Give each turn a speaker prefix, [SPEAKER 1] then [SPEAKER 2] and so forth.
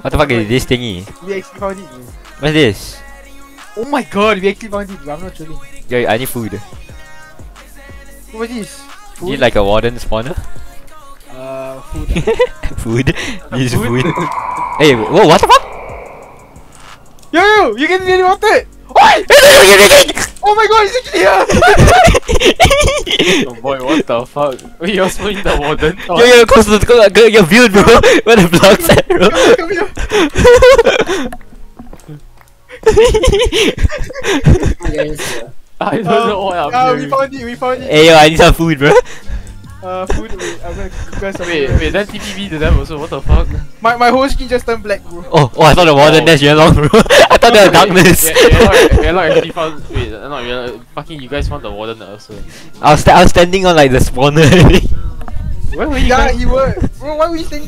[SPEAKER 1] What the fuck is this thingy?
[SPEAKER 2] We actually found it.
[SPEAKER 1] What's this?
[SPEAKER 2] Oh my god, we actually found it. I'm not trolling.
[SPEAKER 1] Yo, I need food.
[SPEAKER 2] What was this?
[SPEAKER 1] You need like a warden spawner?
[SPEAKER 2] Uh, food.
[SPEAKER 1] food? Use
[SPEAKER 2] Food?
[SPEAKER 1] food. hey, whoa, what the fuck?
[SPEAKER 2] yo, yo, you can really want it. Oh my god, it's actually here.
[SPEAKER 3] Oh boy, what the fuck? Wait, you're spawning the warden?
[SPEAKER 1] yo, yo, close to go, go, your build, bro. Where the blocks at, bro?
[SPEAKER 2] Come here, come here.
[SPEAKER 3] I don't
[SPEAKER 2] Um,
[SPEAKER 3] know what I'm
[SPEAKER 2] Ah, we found it. We found it.
[SPEAKER 1] hey, yo, I need some food, bro.
[SPEAKER 2] Uh, food. Wait, I'm gonna cook.
[SPEAKER 3] Wait,
[SPEAKER 2] food.
[SPEAKER 3] wait, then TPB to them also, what the fuck?
[SPEAKER 2] My my whole screen just turned black, bro.
[SPEAKER 1] Oh, oh, I thought the warden
[SPEAKER 3] Oh.
[SPEAKER 1] that's Yuan bro. I thought there was darkness.
[SPEAKER 3] Yeah, yeah, yeah, we're not actually found. Wait, not we're fucking. You guys found the warden also.
[SPEAKER 1] I was, sta- I was standing on like the spawner.
[SPEAKER 3] Where were you
[SPEAKER 2] Yeah,
[SPEAKER 3] guys?
[SPEAKER 2] you were. Bro, why were you saying